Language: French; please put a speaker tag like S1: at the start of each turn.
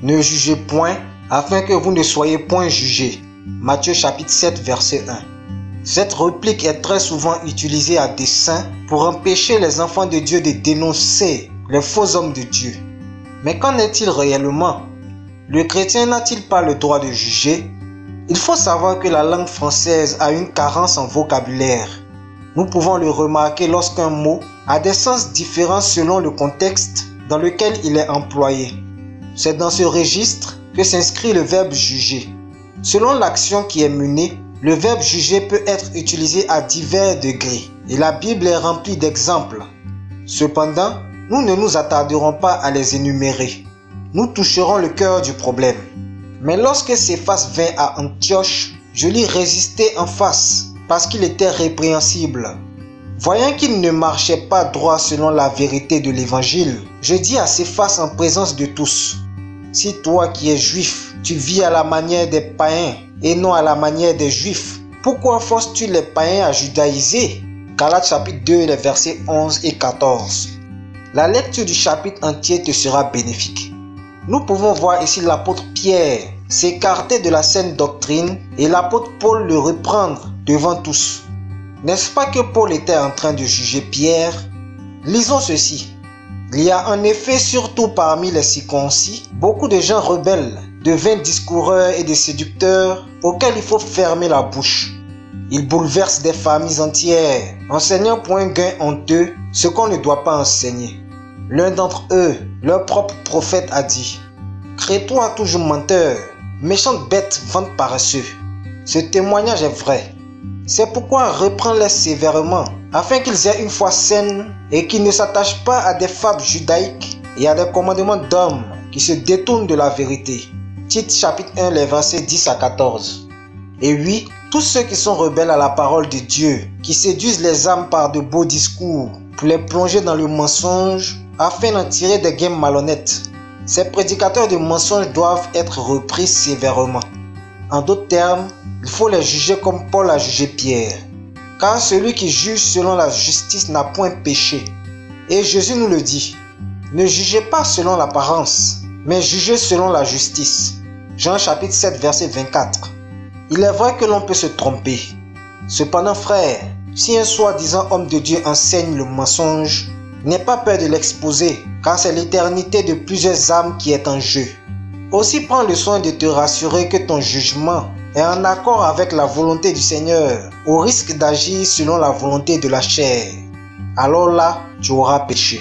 S1: Ne jugez point, afin que vous ne soyez point jugés. Matthieu chapitre 7 verset 1. Cette réplique est très souvent utilisée à dessein pour empêcher les enfants de Dieu de dénoncer les faux hommes de Dieu. Mais qu'en est-il réellement? Le chrétien n'a-t-il pas le droit de juger? Il faut savoir que la langue française a une carence en vocabulaire. Nous pouvons le remarquer lorsqu'un mot a des sens différents selon le contexte dans lequel il est employé. C'est dans ce registre que s'inscrit le verbe juger. Selon l'action qui est menée, le verbe juger peut être utilisé à divers degrés et la Bible est remplie d'exemples. Cependant, nous ne nous attarderons pas à les énumérer. Nous toucherons le cœur du problème. Mais lorsque Céphas vint à Antioche, je lui résistai en face parce qu'il était répréhensible. Voyant qu'il ne marchait pas droit selon la vérité de l'évangile, je dis à Céphas en présence de tous, si toi qui es juif, tu vis à la manière des païens et non à la manière des juifs, pourquoi forces-tu les païens à judaïser? Galates chapitre 2, les versets 11 et 14. La lecture du chapitre entier te sera bénéfique. Nous pouvons voir ici l'apôtre Pierre s'écarter de la saine doctrine et l'apôtre Paul le reprendre devant tous. N'est-ce pas que Paul était en train de juger Pierre? Lisons ceci. Il y a en effet, surtout parmi les circoncis, beaucoup de gens rebelles, de vains discoureurs et de séducteurs auxquels il faut fermer la bouche. Ils bouleversent des familles entières, enseignant pour un gain honteux ce qu'on ne doit pas enseigner. L'un d'entre eux, leur propre prophète, a dit Crée-toi toujours menteur, méchante bête, vente paresseux. Ce témoignage est vrai. C'est pourquoi reprends-les sévèrement, afin qu'ils aient une foi saine et qu'ils ne s'attachent pas à des fables judaïques et à des commandements d'hommes qui se détournent de la vérité. Titre chapitre 1, les versets 10 à 14. Et oui, tous ceux qui sont rebelles à la parole de Dieu, qui séduisent les âmes par de beaux discours, pour les plonger dans le mensonge, afin d'en tirer des gains malhonnêtes. Ces prédicateurs de mensonges doivent être repris sévèrement. En d'autres termes, il faut les juger comme Paul a jugé Pierre. Car celui qui juge selon la justice n'a point péché. Et Jésus nous le dit. Ne jugez pas selon l'apparence, mais jugez selon la justice. Jean chapitre 7 verset 24. Il est vrai que l'on peut se tromper. Cependant frère, si un soi-disant homme de Dieu enseigne le mensonge, n'aie pas peur de l'exposer, car c'est l'éternité de plusieurs âmes qui est en jeu. Aussi prends le soin de te rassurer que ton jugement est en accord avec la volonté du Seigneur, au risque d'agir selon la volonté de la chair. Alors là, tu auras péché.